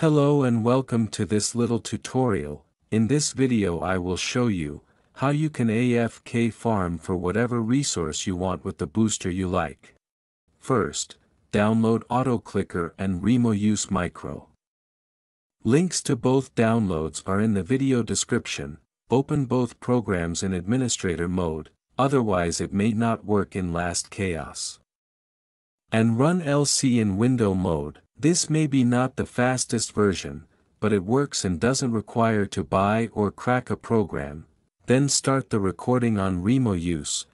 Hello and welcome to this little tutorial, in this video I will show you, how you can AFK farm for whatever resource you want with the booster you like. First, download AutoClicker and ReMouse Micro. Links to both downloads are in the video description, open both programs in administrator mode, otherwise it may not work in Last Chaos. And run LC in window mode, this may be not the fastest version, but it works and doesn't require to buy or crack a program, then start the recording on ReMouse.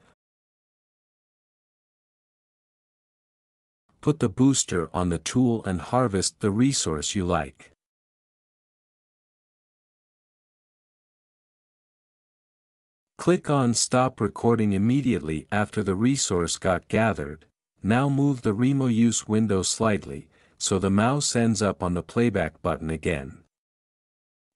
Put the booster on the tool and harvest the resource you like. Click on Stop Recording immediately after the resource got gathered, now move the ReMouse window slightly, so the mouse ends up on the playback button again.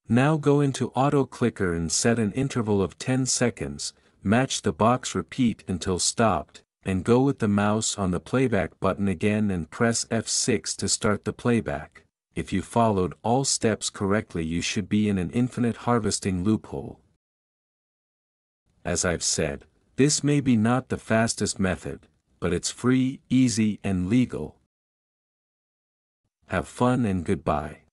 Now go into Auto Clicker and set an interval of 10 seconds, match the box repeat until stopped, and go with the mouse on the playback button again and press F6 to start the playback. If you followed all steps correctly you should be in an infinite harvesting loophole. As I've said, this may be not the fastest method, but it's free, easy and legal, have fun and goodbye.